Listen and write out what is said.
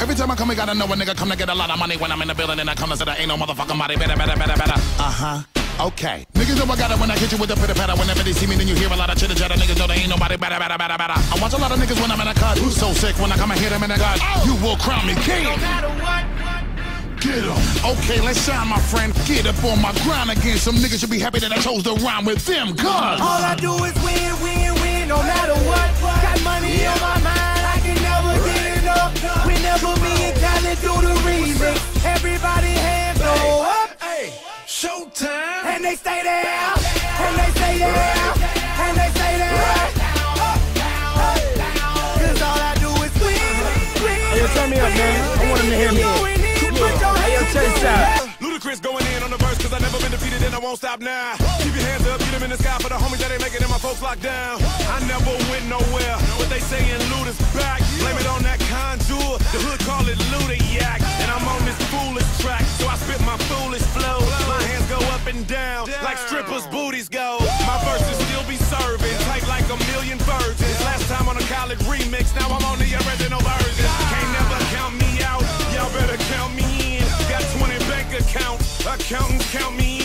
Every time I come, I gotta know a nigga come to get a lot of money when I'm in the building and I come to say there ain't no motherfucking money. Better, better, better, better. Uh huh. Okay. Niggas know I got it when I hit you with the pitter patter. Whenever they see me, then you hear a lot of chitter chatter. Niggas know there ain't nobody better, better, better, better. I watch a lot of niggas when I'm in a cut. Who's so sick when I come and hit them in the gut? You will crown me king. No matter what. Get up. Okay, let's shine, my friend. Get up on my grind again. Some niggas should be happy that I chose to rhyme with them. Cause All I do is win, win, they stay there, and they stay there, and they stay there. Cause all I do is win, win. Hey, yo, turn me up, man. I want him to hear me. Hey, yo, check this out. Ludacris going in on the verse cause I never been defeated and I won't stop now. Keep your hands up, get them in the sky for the homies that ain't making it, my folks locked down. strippers' booties go. My verses still be serving, tight like a million virgins. Last time on a college remix, now I'm on the original version. Can't never count me out, y'all better count me in. Got 20 bank accounts, accountants count me in.